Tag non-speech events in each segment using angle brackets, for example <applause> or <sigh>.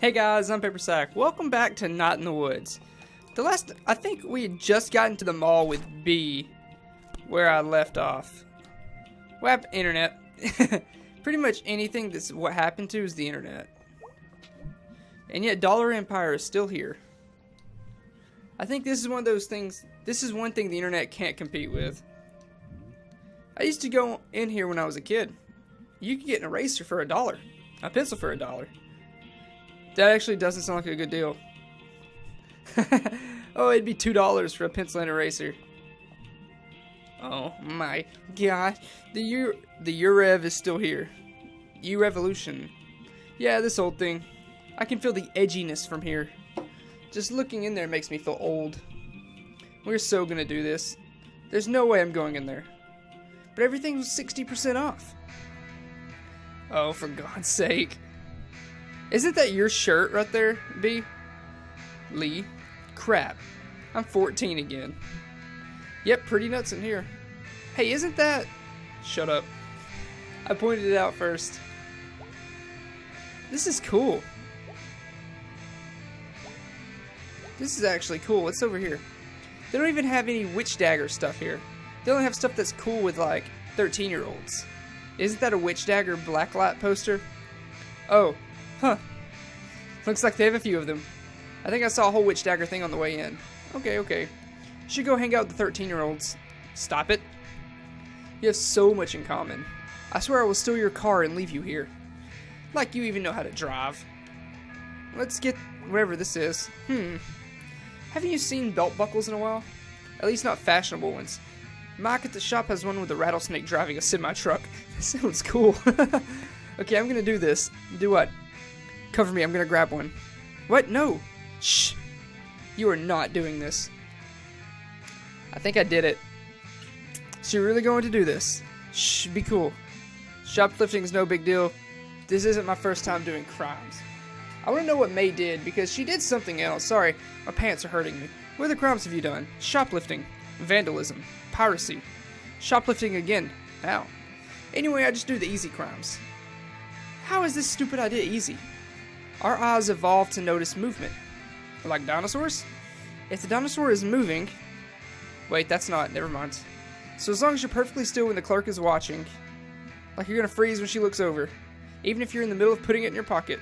Hey guys, I'm Paper Sack. Welcome back to Night in the Woods. The last, I think we had just gotten to the mall with Bea, where I left off. Web? Internet. <laughs> Pretty much anything that's what happened to is the internet. And yet Dollar Empire is still here. I think this is one of those things, this is one thing the internet can't compete with. I used to go in here when I was a kid. You could get an eraser for a dollar, a pencil for a dollar. That actually doesn't sound like a good deal. <laughs> oh, it'd be two dollars for a pencil and eraser. Oh my god. The U the Urev is still here. U Revolution. Yeah, this old thing. I can feel the edginess from here. Just looking in there makes me feel old. We're so gonna do this. There's no way I'm going in there. But everything was 60% off. Oh, for God's sake. Isn't that your shirt right there, Bea? Lee? Crap. I'm 14 again. Yep, pretty nuts in here. Hey, isn't that... Shut up. I pointed it out first. This is cool. This is actually cool. What's over here? They don't even have any witch dagger stuff here. They only have stuff that's cool with like 13 year olds. Isn't that a witch dagger blacklight poster? Oh, Huh. Looks like they have a few of them. I think I saw a whole witch dagger thing on the way in. Okay, okay. Should go hang out with the 13 year olds. Stop it. You have so much in common. I swear I will steal your car and leave you here. Like you even know how to drive. Let's get wherever this is. Hmm. Haven't you seen belt buckles in a while? At least not fashionable ones. Mike at the shop has one with a rattlesnake driving a semi truck. <laughs> That sounds cool. <laughs> okay, I'm gonna do this. Do what? Cover me, I'm gonna grab one. What? No! Shh! You are not doing this. I think I did it. So you're really going to do this? Shh, be cool. Shoplifting is no big deal. This isn't my first time doing crimes. I want to know what Mae did because she did something else. Sorry, my pants are hurting me. What other crimes have you done? Shoplifting, vandalism, piracy, shoplifting again. Now, anyway, I just do the easy crimes. How is this stupid idea easy? Our eyes evolved to notice movement. Like dinosaurs? If the dinosaur is moving... Wait, that's not. Never mind. So as long as you're perfectly still when the clerk is watching, like you're gonna freeze when she looks over, even if you're in the middle of putting it in your pocket.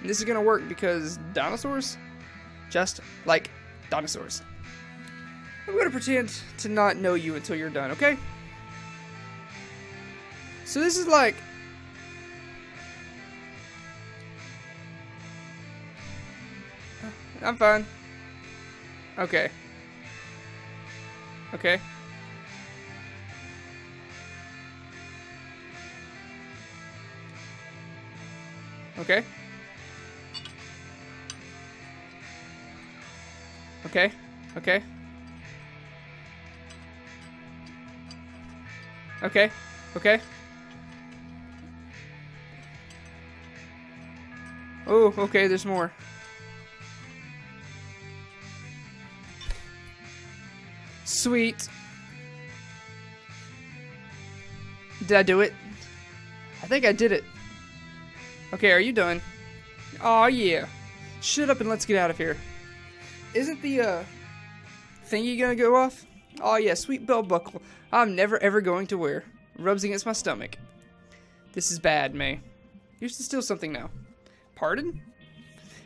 And this is gonna work because dinosaurs? Just like dinosaurs. I'm gonna pretend to not know you until you're done, okay? So this is like I'm fine. Okay. Okay. Okay. Okay. Okay. Okay. Okay. Oh, okay, there's more. Sweet. Did I do it? I think I did it. Okay, are you done? Oh yeah. Shut up and let's get out of here. Isn't the uh thingy gonna go off? Oh yeah, sweet belt buckle. I'm never ever going to wear. Rubs against my stomach. This is bad, Mae. You're to steal something now. Pardon?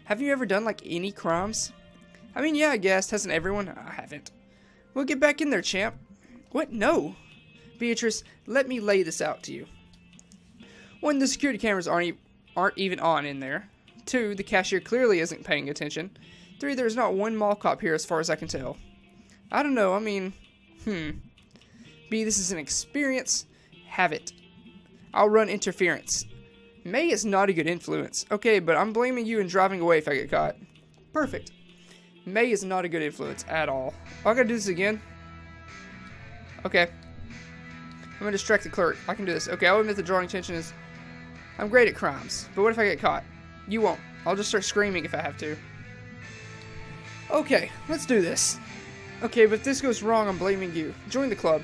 Have you ever done like any crimes? I mean, yeah, I guess. Hasn't everyone? I haven't. Well, get back in there, champ. What? No. Beatrice, let me lay this out to you. One, the security cameras aren't, e aren't even on in there. Two, the cashier clearly isn't paying attention. Three, there's not one mall cop here as far as I can tell. I don't know, I mean, hmm. Bea, this is an experience. Have it. I'll run interference. Mae is not a good influence. Okay, but I'm blaming you and driving away if I get caught. Perfect. Mae is not a good influence at all. Oh, I gotta do this again? Okay. I'm gonna distract the clerk. I can do this. Okay, I'll admit the drawing attention is... I'm great at crimes, but what if I get caught? You won't. I'll just start screaming if I have to. Okay, let's do this. Okay, but if this goes wrong, I'm blaming you. Join the club.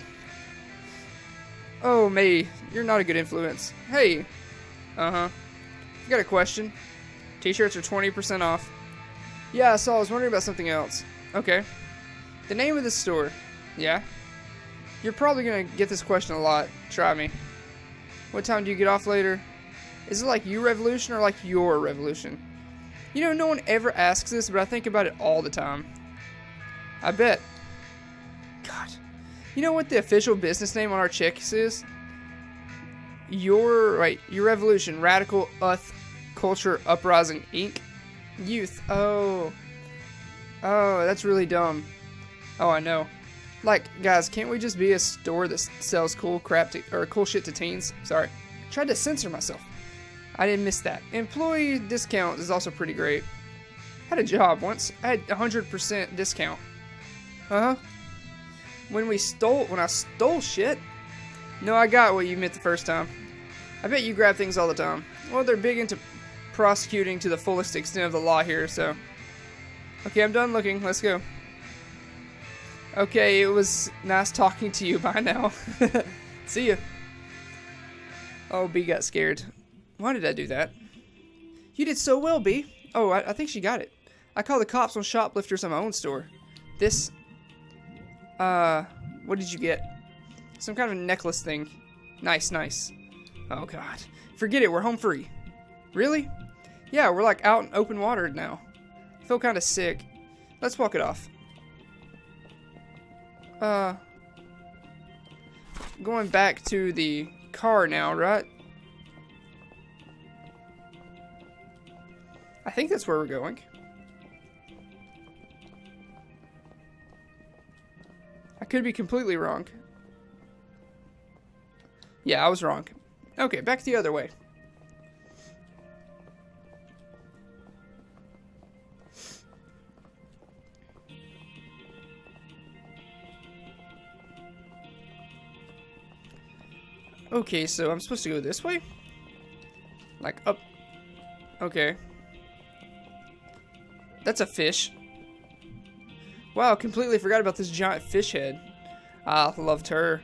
Oh, Mae, you're not a good influence. Hey. Uh-huh. got a question. T-shirts are 20% off. Yeah, so I was wondering about something else. Okay. The name of the store. Yeah. You're probably gonna get this question a lot. Try me. What time do you get off later? Is it like you revolution or like your revolution? You know, no one ever asks this, but I think about it all the time. I bet. God. You know what the official business name on our checks is? Your right, your revolution, radical uth culture uprising inc. Youth. Oh. Oh, that's really dumb. Oh, I know. Like, guys, can't we just be a store that sells cool crap to, or cool shit to teens? Sorry. Tried to censor myself. I didn't miss that. Employee discount is also pretty great. Had a job once. I had 100% discount. Uh huh. When we stole, when I stole shit. No, I got what you meant the first time. I bet you grab things all the time. Well, they're big into prosecuting to the fullest extent of the law here, so. Okay, I'm done looking. Let's go. Okay, it was nice talking to you. <laughs> Bye now. <laughs> See ya. Oh, Bea got scared. Why did I do that? You did so well, Bea. Oh, I, I think she got it. I call the cops on shoplifters at my own store. This, uh, what did you get? Some kind of necklace thing. Nice, nice. Oh, God. Forget it, we're home free. Really? Yeah, we're like out in open water now. I feel kind of sick. Let's walk it off. Uh, going back to the car now, right? I think that's where we're going. I could be completely wrong. Yeah, I was wrong. Okay, back the other way. Okay, so I'm supposed to go this way? Like up. Okay. That's a fish. Wow, completely forgot about this giant fish head. Ah, loved her.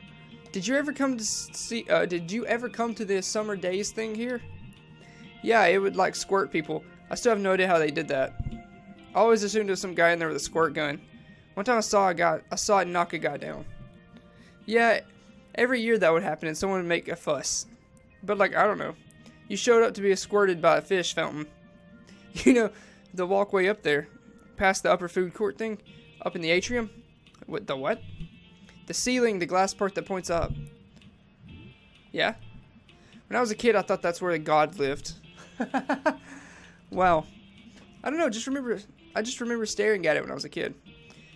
Did you ever come to see, uh, did you ever come to the summer days thing here? Yeah, it would like squirt people. I still have no idea how they did that. I always assumed it was some guy in there with a squirt gun. One time I saw a guy, I saw it knock a guy down. Yeah, Every year that would happen and someone would make a fuss. But like, I don't know. You showed up to be escorted by a fish fountain. <laughs> You know, the walkway up there, past the upper food court thing, up in the atrium. What, the what? The ceiling, the glass part that points up. Yeah? When I was a kid, I thought that's where the god lived. <laughs> wow. I don't know, just remember, I just remember staring at it when I was a kid.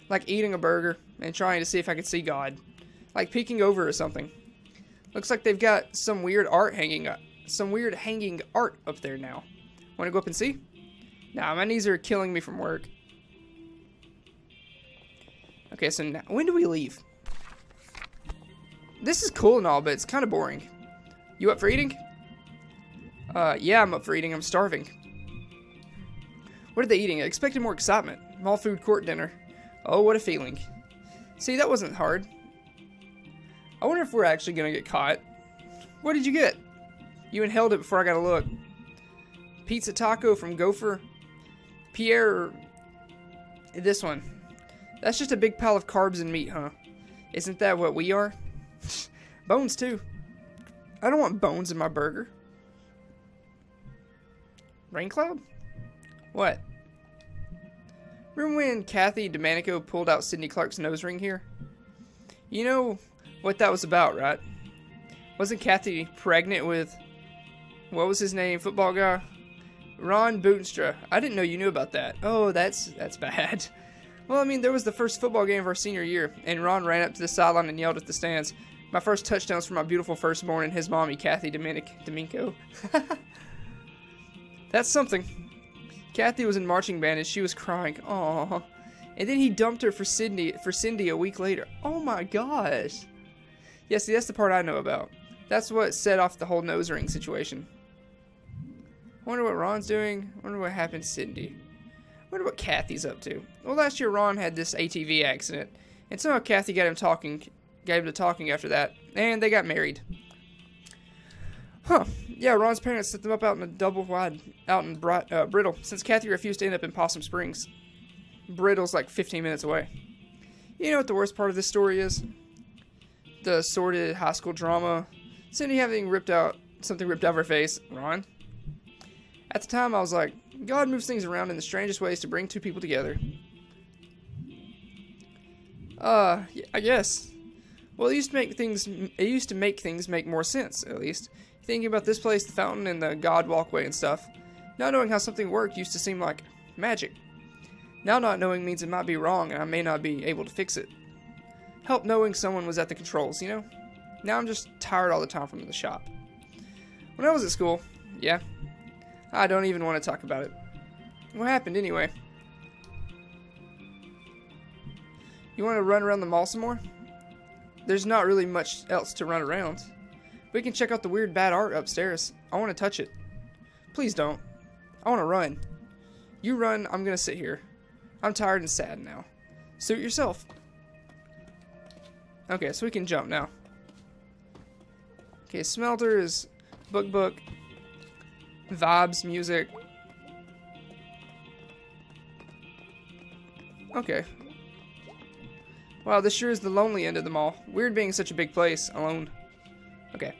Like eating a burger and trying to see if I could see God like peeking over or something. Looks like they've got some weird art hanging up. Some weird hanging art up there now. Want to go up and see? Nah, my knees are killing me from work. Okay, so now, when do we leave? This is cool and all, but it's kind of boring. You up for eating? Uh, yeah, I'm up for eating. I'm starving. What are they eating? I expected more excitement. Mall food court dinner. Oh, what a feeling. See, that wasn't hard. I wonder if we're actually gonna get caught. What did you get? You inhaled it before I got a look. Pizza taco from Gopher. Pierre. This one. That's just a big pile of carbs and meat, huh? Isn't that what we are? <laughs> bones, too. I don't want bones in my burger. Rain cloud? What? Remember when Kathy DeManico pulled out Sidney Clark's nose ring here? You know, what that was about, right? Wasn't Kathy pregnant with what was his name? Football guy? Ron Boonstra. I didn't know you knew about that. Oh, that's that's bad. <laughs> Well, I mean, there was the first football game of our senior year, and Ron ran up to the sideline and yelled at the stands. My first touchdowns for my beautiful firstborn and his mommy, Kathy Dominic Domingo. <laughs> That's something. Kathy was in marching band and she was crying. Aww. And then he dumped her for Cindy for Cindy a week later. Oh my gosh. Yeah, see, that's the part I know about. That's what set off the whole nose ring situation. I Wonder what Ron's doing. I Wonder what happened to Cindy. I Wonder what Kathy's up to. Well, last year Ron had this ATV accident, and somehow Kathy got him talking, gave him to talking after that, and they got married. Huh. yeah, Ron's parents set them up out in a double wide, out in Bri- uh, Brittle, since Kathy refused to end up in Possum Springs. Brittle's like 15 minutes away. You know what the worst part of this story is? The sordid high school drama. Cindy having ripped out something ripped out of her face. Ron. At the time, I was like, God moves things around in the strangest ways to bring two people together. Uh, I guess. Well, it used to make things. It used to make things make more sense, at least. Thinking about this place, the fountain, and the God walkway and stuff. Not knowing how something worked used to seem like magic. Now not knowing means it might be wrong and I may not be able to fix it. Help knowing someone was at the controls, you know? Now I'm just tired all the time from the shop. When I was at school, yeah, I don't even want to talk about it. What happened anyway? You want to run around the mall some more? There's not really much else to run around. We can check out the weird bad art upstairs. I want to touch it. Please don't. I want to run. You run, I'm going to sit here. I'm tired and sad now. Suit yourself. Okay, so we can jump now. Okay, Smelter is book book. Vibes, music. Okay. Wow, this sure is the lonely end of the mall. Weird being such a big place, alone. Okay.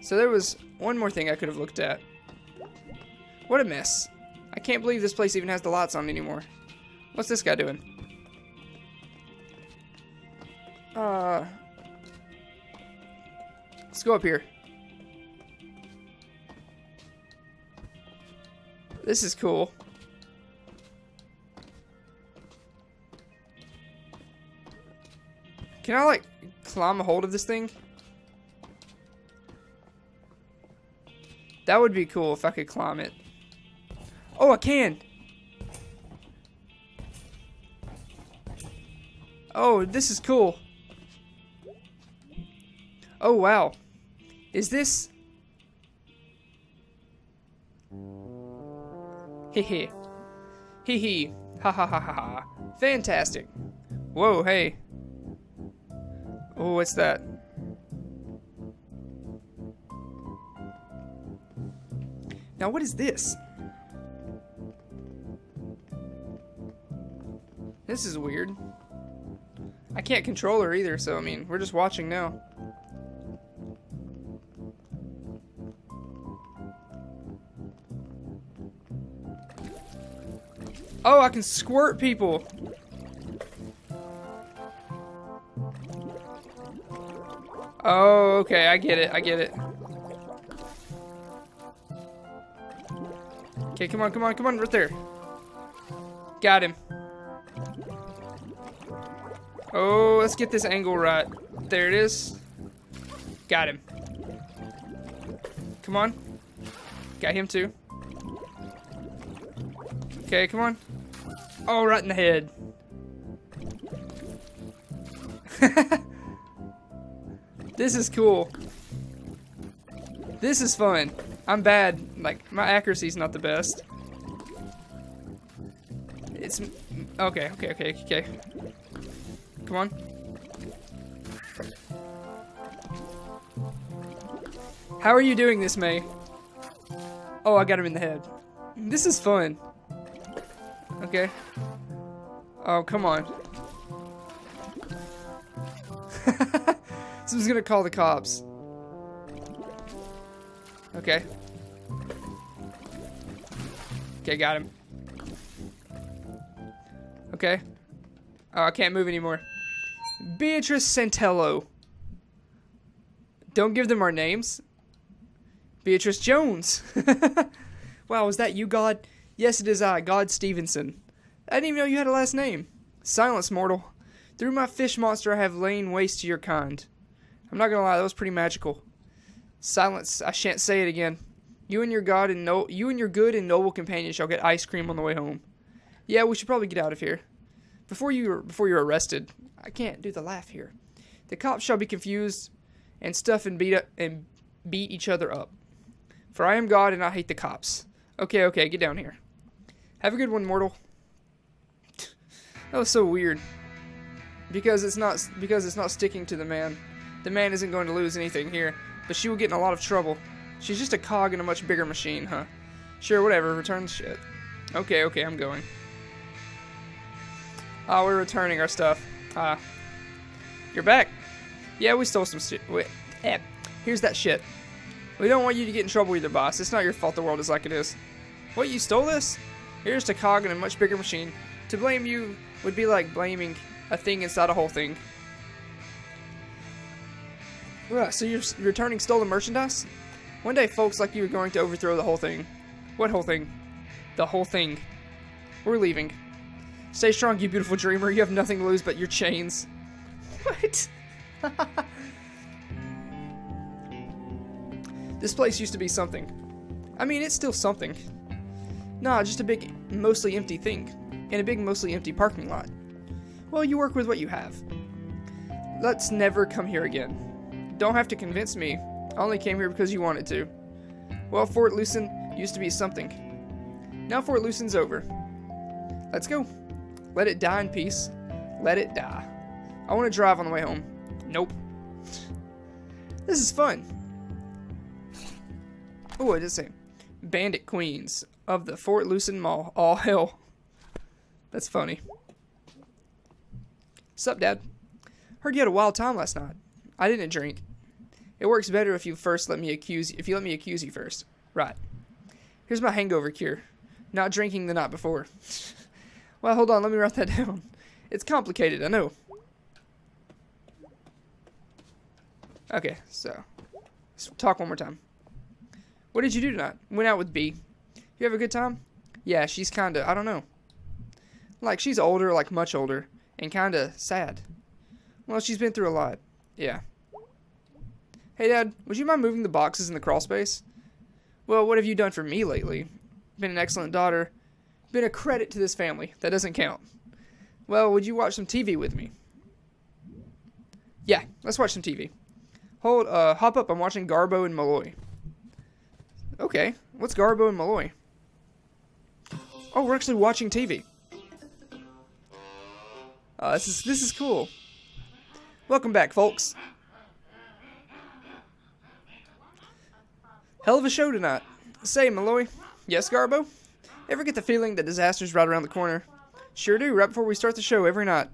So there was one more thing I could have looked at. What a mess. I can't believe this place even has the lights on anymore. What's this guy doing? Let's go up here. This is cool. Can I, like, climb a hold of this thing? That would be cool if I could climb it. Oh, I can! Oh, this is cool. Oh, wow. Is this... Hehe. Hee Ha ha ha ha ha. Fantastic. Whoa, hey. Oh, what's that? Now, what is this? This is weird. I can't control her either, so I mean, we're just watching now. Oh, I can squirt people. Oh, okay, I get it, I get it. Okay, come on, come on, come on, right there. Got him. Oh, let's get this angle right. There it is. Got him. Come on. Got him too. Okay, come on. Oh, right in the head. <laughs> this is cool. This is fun. I'm bad. Like, my accuracy's not the best. It's... Okay, okay, okay, okay. Come on. How are you doing this, Mae? Oh, I got him in the head. This is fun. Okay. Oh, come on. <laughs> Someone's gonna call the cops. Okay. Okay, got him. Okay. Oh, I can't move anymore. Beatrice Santello. Don't give them our names. Beatrice Jones. <laughs> wow, is that you, God? Yes, it is I, God Stevenson. I didn't even know you had a last name. Silence, mortal. Through my fish monster, I have lain waste to your kind. I'm not gonna lie, that was pretty magical. Silence, I shan't say it again. You and your God and no, you and your good and noble companion shall get ice cream on the way home. Yeah, we should probably get out of here. Before you before you're arrested, I can't do the laugh here. The cops shall be confused and stuff and beat up and beat each other up. For I am God and I hate the cops. Okay, okay, get down here. Have a good one, mortal. that was so weird. Because it's not because it's not sticking to the man. The man isn't going to lose anything here, but she will get in a lot of trouble. She's just a cog in a much bigger machine, huh? Sure, whatever. Return the shit. Okay, okay, I'm going. Ah, we're returning our stuff. Ah. You're back. Yeah, we stole some shit. Wait. Eh. Here's that shit. We don't want you to get in trouble either, boss. It's not your fault the world is like it is. What, you stole this? Here's a cog in a much bigger machine. To blame you would be like blaming a thing inside a whole thing. Ugh, so you're returning stolen merchandise? One day, folks like you are going to overthrow the whole thing. What whole thing? The whole thing. We're leaving. Stay strong, you beautiful dreamer. You have nothing to lose but your chains. What? <laughs> this place used to be something. I mean, it's still something. Nah, just a big, mostly empty thing. In a big, mostly empty parking lot. Well, you work with what you have. Let's never come here again. Don't have to convince me. I only came here because you wanted to. Well, Fort Lucenne used to be something. Now Fort Lucenne's over. Let's go. Let it die in peace. Let it die. I want to drive on the way home. Nope. This is fun. Oh, I does say Bandit Queens of the Fort Lucenne Mall. All hell. That's funny. Sup, Dad? Heard you had a wild time last night. I didn't drink. It works better if you first let me accuse you, if you let me accuse you first. Right. Here's my hangover cure. Not drinking the night before. <laughs> well, hold on, let me write that down. It's complicated, I know. Okay, so let's talk one more time. What did you do tonight? Went out with Bea. You have a good time? Yeah, she's kinda, I don't know. Like, she's older, like much older, and kinda sad. Well, she's been through a lot. Yeah. Hey, Dad, would you mind moving the boxes in the crawl space? Well, what have you done for me lately? Been an excellent daughter. Been a credit to this family. That doesn't count. Well, would you watch some TV with me? Yeah, let's watch some TV. Hold, uh, hop up. I'm watching Garbo and Malloy. Okay, what's Garbo and Malloy? Oh, we're actually watching TV. Uh, this is this is cool. Welcome back, folks. Hell of a show tonight. Say, Malloy. Yes, Garbo? Ever get the feeling that disaster's right around the corner? Sure do, right before we start the show every night.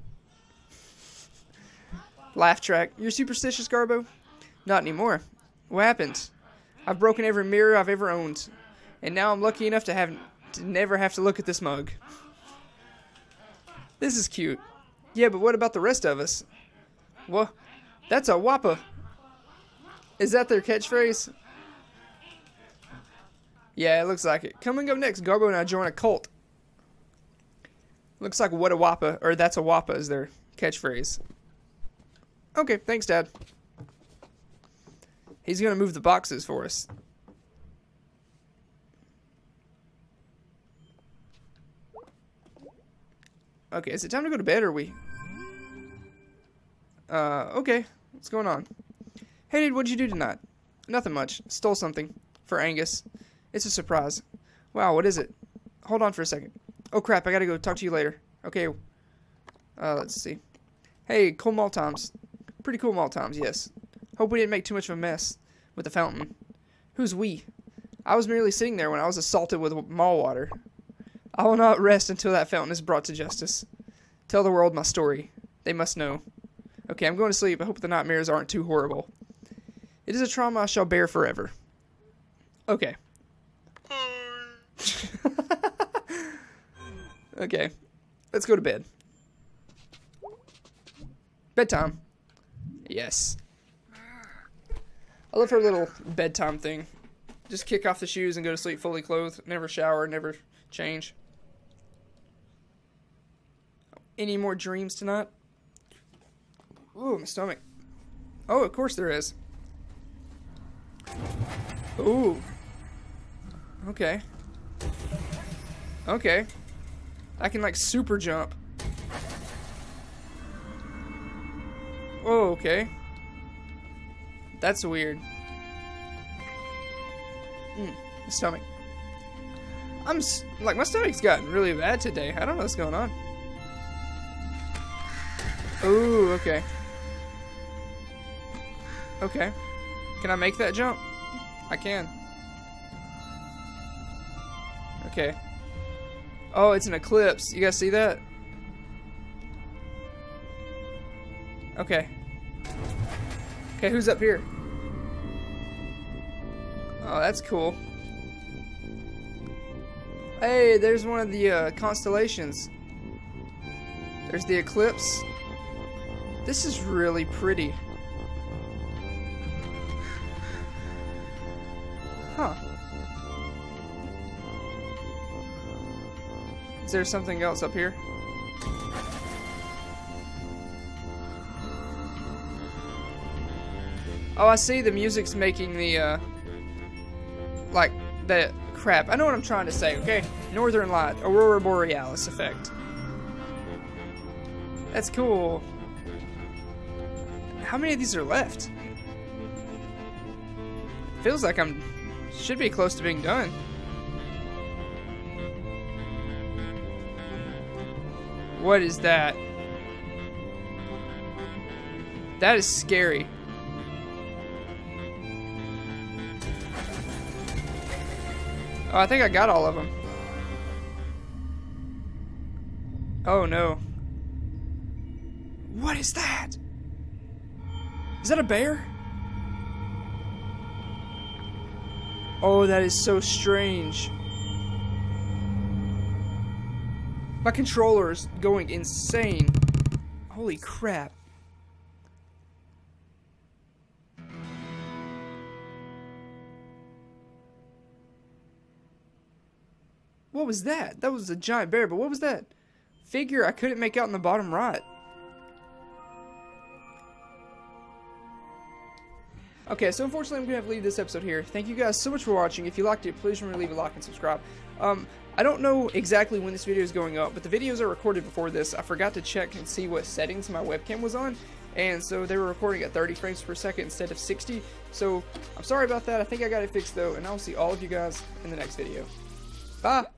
Laugh track. You're superstitious, Garbo? Not anymore. What happened? I've broken every mirror I've ever owned. And now I'm lucky enough to have to never have to look at this mug. This is cute. Yeah, but what about the rest of us? Well, that's a whopper. Is that their catchphrase? Yeah, it looks like it. Coming up next, Garbo and I join a cult. Looks like what a wappa, or that's a wappa is their catchphrase. Okay, thanks, Dad. He's gonna move the boxes for us. Okay, is it time to go to bed, or we... Uh, okay. What's going on? Hey, dude, what'd you do tonight? Nothing much. Stole something. For Angus. It's a surprise. Wow, what is it? Hold on for a second. Oh crap, I gotta go talk to you later. Okay. Uh, let's see. Hey, cool mall times. Pretty cool mall times, yes. Hope we didn't make too much of a mess with the fountain. Who's we? I was merely sitting there when I was assaulted with mall water. I will not rest until that fountain is brought to justice. Tell the world my story. They must know. Okay, I'm going to sleep. I hope the nightmares aren't too horrible. It is a trauma I shall bear forever. Okay. <laughs> okay. Let's go to bed. Bedtime. Yes. I love her little bedtime thing. Just kick off the shoes and go to sleep fully clothed. Never shower, never change. Any more dreams tonight? Ooh, my stomach. Oh, of course there is. Ooh. Okay. Okay. I can like super jump. Oh, okay. That's weird. Mm, stomach. I'm like my stomach's gotten really bad today. I don't know what's going on. Ooh, okay. Okay. Can I make that jump? I can. Okay. Oh, it's an eclipse. You guys see that? Okay. Okay, who's up here? Oh, that's cool. Hey, there's one of the uh, constellations. There's the eclipse. This is really pretty. Huh. Is there something else up here? Oh, I see the music's making the, uh, like, the, crap. I know what I'm trying to say, okay? Northern Light, Aurora Borealis effect. That's cool. How many of these are left? Feels like I'm, should be close to being done. What is that? That is scary. Oh, I think I got all of them. Oh no. What is that? Is that a bear? Oh, that is so strange. My controller is going insane. Holy crap. Was that? That was a giant bear, but what was that? Figure I couldn't make out in the bottom right. Okay, so unfortunately I'm going to have to leave this episode here. Thank you guys so much for watching. If you liked it, please remember to leave a like and subscribe. Um, I don't know exactly when this video is going up, but the videos are recorded before this. I forgot to check and see what settings my webcam was on, and so they were recording at 30 frames per second instead of 60. So I'm sorry about that. I think I got it fixed though, and I'll see all of you guys in the next video. Bye!